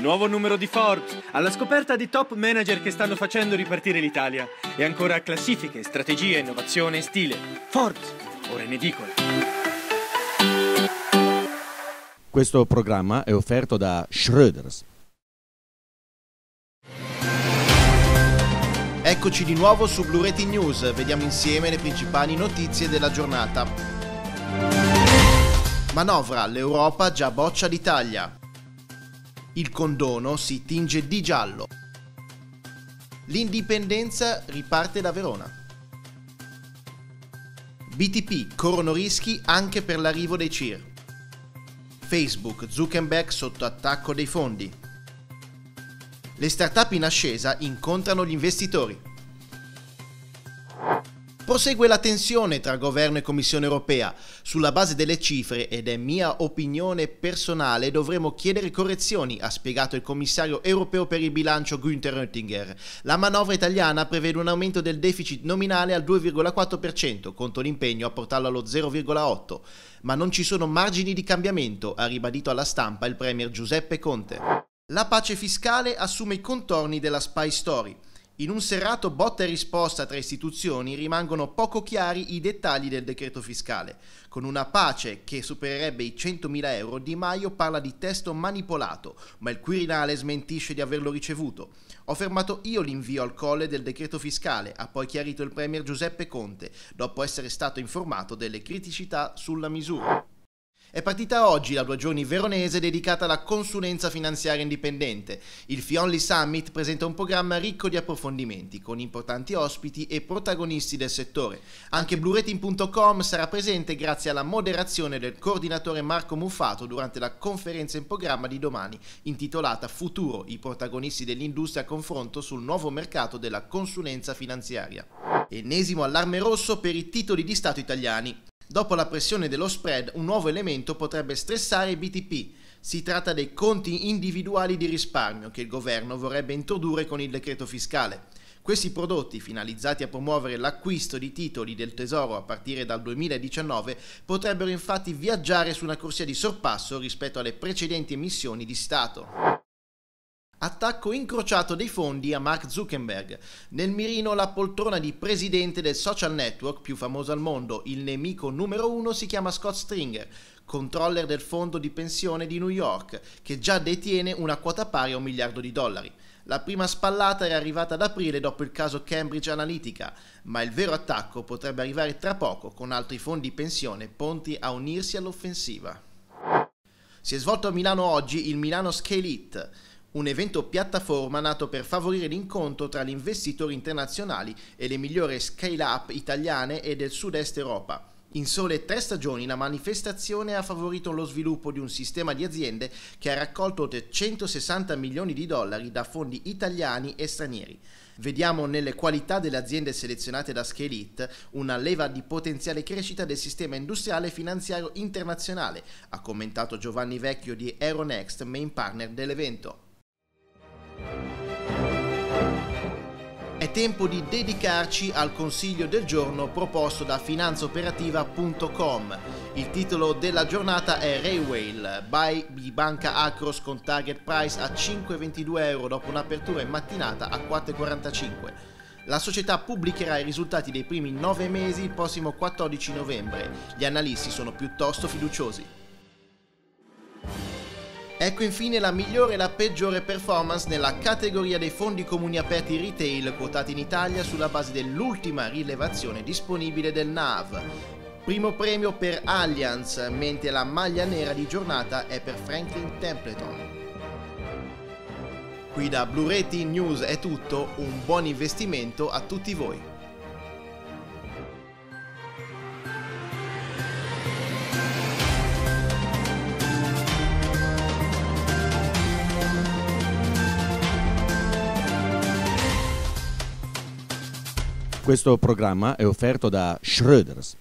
nuovo numero di Forbes, alla scoperta di top manager che stanno facendo ripartire l'Italia e ancora classifiche, strategie, innovazione e stile. Forbes, ora in edicola. Questo programma è offerto da Schröders. Eccoci di nuovo su Blu Rating News, vediamo insieme le principali notizie della giornata. Manovra, l'Europa già boccia l'Italia. Il condono si tinge di giallo. L'indipendenza riparte da Verona. BTP, corrono rischi anche per l'arrivo dei CIR. Facebook, Zuckerberg sotto attacco dei fondi. Le start-up in ascesa incontrano gli investitori. Prosegue la tensione tra governo e Commissione europea. Sulla base delle cifre, ed è mia opinione personale, dovremo chiedere correzioni, ha spiegato il commissario europeo per il bilancio Günther Oettinger. La manovra italiana prevede un aumento del deficit nominale al 2,4% contro l'impegno a portarlo allo 0,8%. Ma non ci sono margini di cambiamento, ha ribadito alla stampa il premier Giuseppe Conte. La pace fiscale assume i contorni della spy story. In un serrato botta e risposta tra istituzioni rimangono poco chiari i dettagli del decreto fiscale. Con una pace che supererebbe i 100.000 euro, Di Maio parla di testo manipolato, ma il Quirinale smentisce di averlo ricevuto. Ho fermato io l'invio al colle del decreto fiscale, ha poi chiarito il Premier Giuseppe Conte, dopo essere stato informato delle criticità sulla misura. È partita oggi la due giorni veronese dedicata alla consulenza finanziaria indipendente. Il Fionli Summit presenta un programma ricco di approfondimenti, con importanti ospiti e protagonisti del settore. Anche bluerating.com sarà presente grazie alla moderazione del coordinatore Marco Muffato durante la conferenza in programma di domani, intitolata Futuro, i protagonisti dell'industria a confronto sul nuovo mercato della consulenza finanziaria. Ennesimo allarme rosso per i titoli di Stato italiani. Dopo la pressione dello spread, un nuovo elemento potrebbe stressare i BTP. Si tratta dei conti individuali di risparmio che il governo vorrebbe introdurre con il decreto fiscale. Questi prodotti, finalizzati a promuovere l'acquisto di titoli del Tesoro a partire dal 2019, potrebbero infatti viaggiare su una corsia di sorpasso rispetto alle precedenti emissioni di Stato. Attacco incrociato dei fondi a Mark Zuckerberg. Nel mirino la poltrona di presidente del social network più famoso al mondo, il nemico numero uno si chiama Scott Stringer, controller del fondo di pensione di New York, che già detiene una quota pari a un miliardo di dollari. La prima spallata era arrivata ad aprile dopo il caso Cambridge Analytica, ma il vero attacco potrebbe arrivare tra poco con altri fondi pensione pronti a unirsi all'offensiva. Si è svolto a Milano oggi il Milano Scale It un evento piattaforma nato per favorire l'incontro tra gli investitori internazionali e le migliori scale-up italiane e del sud-est Europa. In sole tre stagioni la manifestazione ha favorito lo sviluppo di un sistema di aziende che ha raccolto oltre 160 milioni di dollari da fondi italiani e stranieri. Vediamo nelle qualità delle aziende selezionate da Scale una leva di potenziale crescita del sistema industriale e finanziario internazionale, ha commentato Giovanni Vecchio di Aeronext, main partner dell'evento. È tempo di dedicarci al consiglio del giorno proposto da finanzaoperativa.com. Il titolo della giornata è Railway, buy di Banca Acros con target price a 5,22 euro dopo un'apertura in mattinata a 4,45. La società pubblicherà i risultati dei primi 9 mesi il prossimo 14 novembre. Gli analisti sono piuttosto fiduciosi. Ecco infine la migliore e la peggiore performance nella categoria dei fondi comuni aperti retail quotati in Italia sulla base dell'ultima rilevazione disponibile del NAV. Primo premio per Allianz, mentre la maglia nera di giornata è per Franklin Templeton. Qui da Blu Rating News è tutto, un buon investimento a tutti voi. Questo programma è offerto da Schröders.